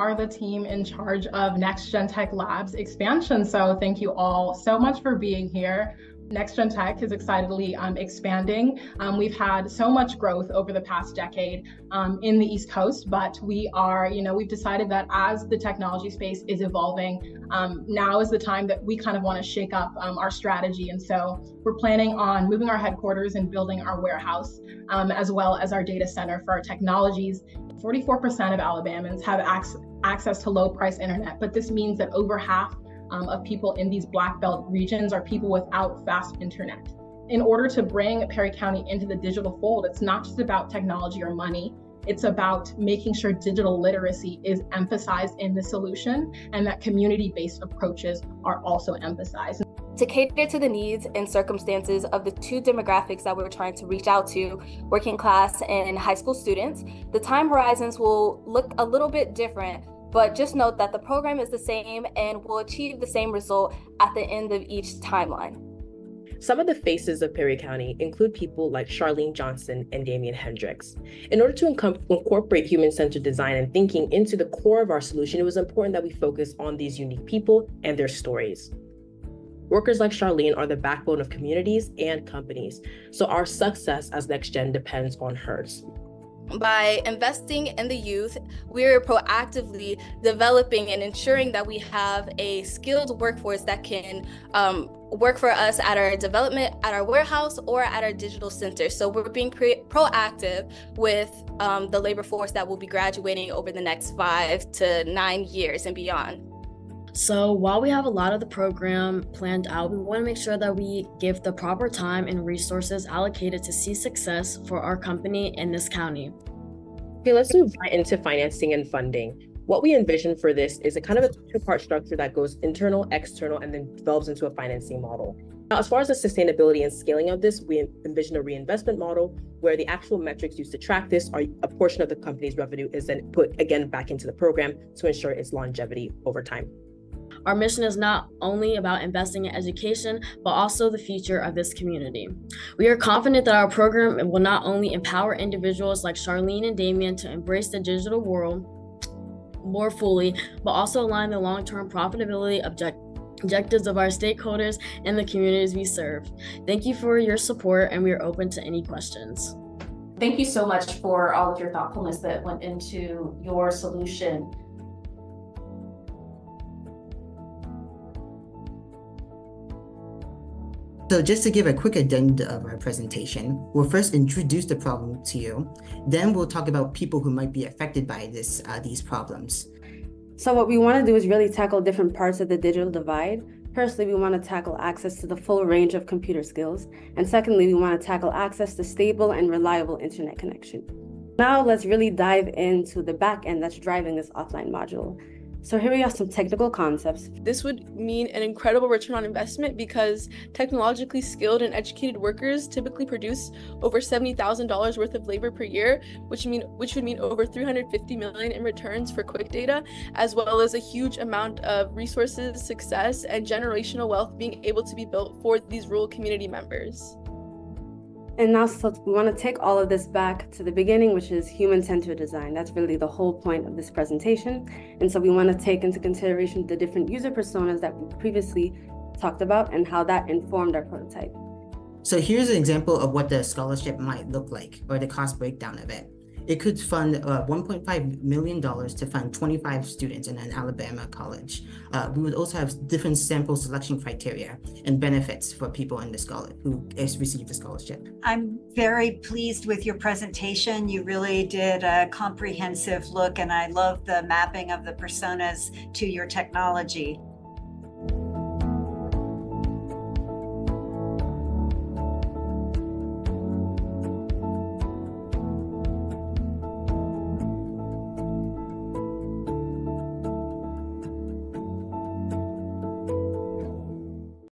are the team in charge of Next Gen Tech Labs expansion. So thank you all so much for being here. Next Gen Tech is excitedly um, expanding. Um, we've had so much growth over the past decade um, in the East Coast, but we are, you know, we've decided that as the technology space is evolving, um, now is the time that we kind of want to shake up um, our strategy. And so we're planning on moving our headquarters and building our warehouse, um, as well as our data center for our technologies. 44% of Alabamans have ac- access to low price internet, but this means that over half um, of people in these black belt regions are people without fast internet. In order to bring Perry County into the digital fold, it's not just about technology or money. It's about making sure digital literacy is emphasized in the solution and that community based approaches are also emphasized. To cater to the needs and circumstances of the two demographics that we're trying to reach out to, working class and high school students, the time horizons will look a little bit different but just note that the program is the same and will achieve the same result at the end of each timeline. Some of the faces of Perry County include people like Charlene Johnson and Damian Hendricks. In order to incorporate human centered design and thinking into the core of our solution, it was important that we focus on these unique people and their stories. Workers like Charlene are the backbone of communities and companies, so our success as NextGen depends on hers by investing in the youth, we're proactively developing and ensuring that we have a skilled workforce that can um, work for us at our development, at our warehouse, or at our digital center. So we're being pre- proactive with um, the labor force that will be graduating over the next five to nine years and beyond. So, while we have a lot of the program planned out, we want to make sure that we give the proper time and resources allocated to see success for our company in this county. Okay, let's move right into financing and funding. What we envision for this is a kind of a two-part structure that goes internal, external, and then develops into a financing model. Now, as far as the sustainability and scaling of this, we envision a reinvestment model where the actual metrics used to track this are a portion of the company's revenue is then put again back into the program to ensure its longevity over time. Our mission is not only about investing in education, but also the future of this community. We are confident that our program will not only empower individuals like Charlene and Damien to embrace the digital world more fully, but also align the long term profitability object- objectives of our stakeholders and the communities we serve. Thank you for your support, and we are open to any questions. Thank you so much for all of your thoughtfulness that went into your solution. So just to give a quick addenda of our presentation, we'll first introduce the problem to you. Then we'll talk about people who might be affected by this uh, these problems. So what we want to do is really tackle different parts of the digital divide. Firstly, we want to tackle access to the full range of computer skills. And secondly, we want to tackle access to stable and reliable internet connection. Now let's really dive into the back end that's driving this offline module. So here we have some technical concepts. This would mean an incredible return on investment because technologically skilled and educated workers typically produce over $70,000 worth of labor per year, which mean which would mean over 350 million in returns for QuickData, as well as a huge amount of resources, success, and generational wealth being able to be built for these rural community members. And now so we want to take all of this back to the beginning, which is human-centered design. That's really the whole point of this presentation. And so we want to take into consideration the different user personas that we previously talked about and how that informed our prototype. So here's an example of what the scholarship might look like or the cost breakdown of it. It could fund uh, $1.5 million to fund 25 students in an Alabama college. Uh, we would also have different sample selection criteria and benefits for people in the scholar who has received the scholarship. I'm very pleased with your presentation. You really did a comprehensive look, and I love the mapping of the personas to your technology.